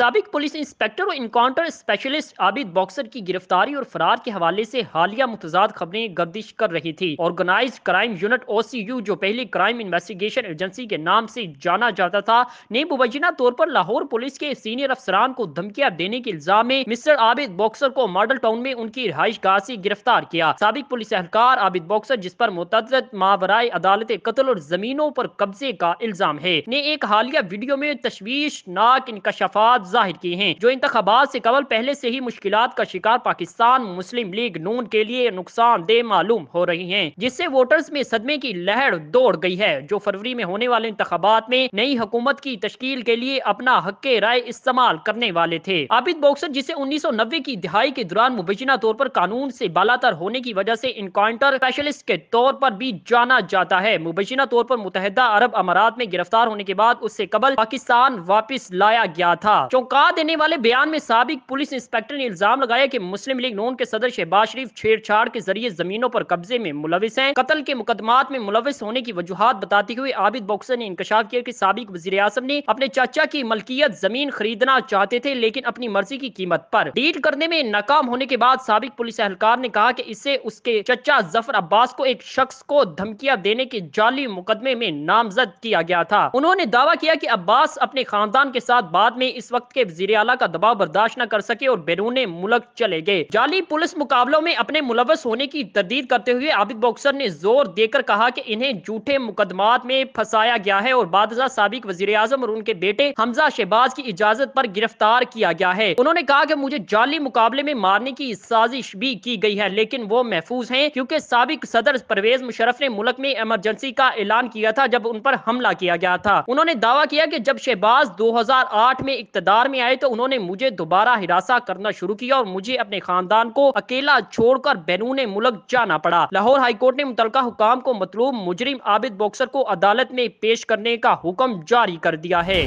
सबक police inspector और encounter specialist Abid Boxer की गिरफ्तारी और फरार के हवाले से हालिया मुतजाद खबरें गर्दिश कर रही थी। Organise crime unit O C U जो पहली क्राइम इन्वेस्टिगेशन एजेंसी के नाम से जाना जाता था, ने मुबैना तौर पर लाहौर पुलिस के सीनियर अफसरान को धमकियाँ देने के इल्ज़ाम में मिस्टर आबिद बॉक्सर को मॉडल टाउन में उनकी रिहाइश गाह से गिरफ़्तार किया। सबक पुलिस एहलकार आबिद बॉक्सर, जिस पर मुतद मावराय अदालत, कत्ल और जमीनों पर कब्जे का इल्ज़ाम है, ने एक हालिया वीडियो में तशवीशनाक इनकशाफात ज़ाहिर किए हैं। जो इंतबात से कबल पहले से ही मुश्किल का शिकार पाकिस्तान मुस्लिम लीग नून के लिए नुकसानदेह मालूम हो रही है, जिससे वोटर्स में सदमे की लहर दौड़ गई है, जो फरवरी में होने वाले इंतबात में नई हुकूमत की तश्कील के लिए अपना हक राय इस्तेमाल करने वाले थे। आबिद बॉक्सर, जिसे उन्नीस सौ नब्बे की दिहाई के दौरान मुबैना तौर पर कानून से बालातर होने की वजह से इनकाउंटर स्पेशलिस्ट के तौर पर भी जाना जाता है, मुबैना तौर पर मुतहदा अरब अमारात में गिरफ़्तार होने के बाद उससे कबल पाकिस्तान वापिस लाया गया था। चौंका देने वाले बयान में सबक पुलिस इंस्पेक्टर ने इल्ज़ाम लगाया कि मुस्लिम लीग नून के सदर शहबाज शरीफ छेड़छाड़ के ज़रिए जमीनों पर कब्जे में मुलविस हैं। कत्ल के मुकदमात में मुलविस होने की वजूहत बताते हुए आबिद बॉक्सर ने इंकशाफ किया कि सबक वजी अजम ने अपने चाचा की मलकियत ज़मीन खरीदना चाहते थे, लेकिन अपनी मर्ज़ी की कीमत पर। डील करने में नाकाम होने के बाद सबक पुलिस एहलकार ने कहा कि इससे उसके चचा ज़फ़र अब्बास को एक शख्स को धमकियाँ देने के जाली मुकदमे में नामजद किया गया था। उन्होंने दावा किया कि अब्बास अपने खानदान के साथ बाद में इस वक्त के वज़ीर अला का दबाव बर्दाश्त न कर सके और बैरून मुल्क चले गए। जाली पुलिस मुकाबलों में अपने मुलवस होने की तरदीद करते हुए आबिद बॉक्सर ने ज़ोर देकर कहा की इन्हें झूठे मुकदमात में फंसाया गया है और बादशाह सबक वज़ीर आज़म और उनके बेटे हमजा शहबाज की इजाज़त आरोप गिरफ़्तार किया गया है। उन्होंने कहा की मुझे जाली मुकाबले में मारने की साजिश भी की गई है, लेकिन वो महफूज है क्यूँकी सबक सदर परवेज मुशरफ ने मुल्क में इमरजेंसी का ऐलान किया था जब उन पर हमला किया गया था। उन्होंने दावा किया कि जब शहबाज 2008 में इकतदार में आए तो उन्होंने मुझे दोबारा हिरासा करना शुरू किया और मुझे अपने खानदान को अकेला छोड़कर बैरून मुल्क जाना पड़ा। लाहौर हाईकोर्ट ने मुतल हुकाम को मतलूब मुजरिम आबिद बॉक्सर को अदालत में पेश करने का हुक्म जारी कर दिया है।